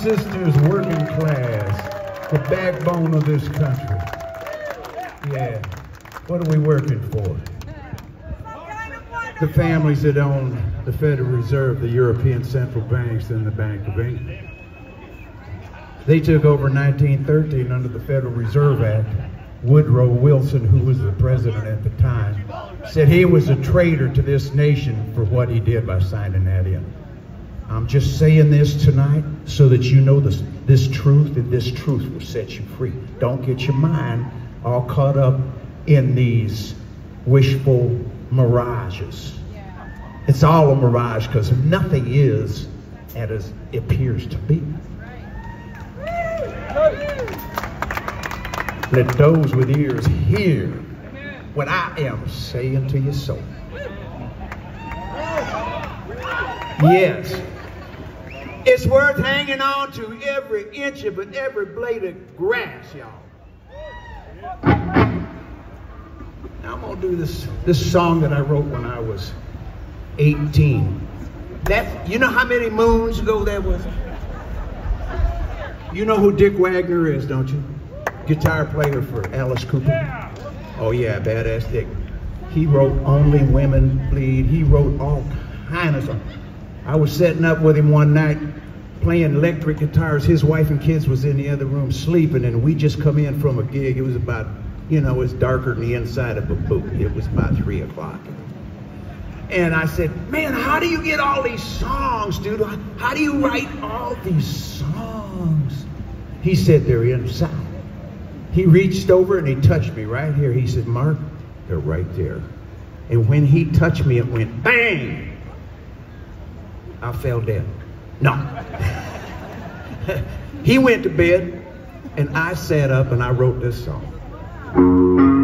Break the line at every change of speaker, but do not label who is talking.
sisters, working class, the backbone of this country. Yeah. What are we working for? The families that own the Federal Reserve, the European central banks, and the Bank of England. They took over 1913 under the Federal Reserve Act. Woodrow Wilson, who was the president at the time, said he was a traitor to this nation for what he did by signing that in. I'm just saying this tonight so that you know this, this truth and this truth will set you free. Don't get your mind all caught up in these wishful mirages. It's all a mirage because nothing is as it appears to be. Let those with ears hear what I am saying to your soul. Yes. It's worth hanging on to every inch of it, every blade of grass, y'all. Now I'm gonna do this this song that I wrote when I was 18. That you know how many moons ago that was? You know who Dick Wagner is, don't you? Guitar player for Alice Cooper. Oh yeah, badass Dick. He wrote Only Women Bleed. He wrote all kinds of songs. I was setting up with him one night playing electric guitars. His wife and kids was in the other room sleeping and we just come in from a gig. It was about, you know, it's darker than the inside of a boot. It was about three o'clock. And I said, man, how do you get all these songs, dude? How do you write all these songs? He said, they're inside. He reached over and he touched me right here. He said, Mark, they're right there. And when he touched me, it went bang. I fell dead. No. he went to bed and I sat up and I wrote this song.